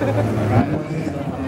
right?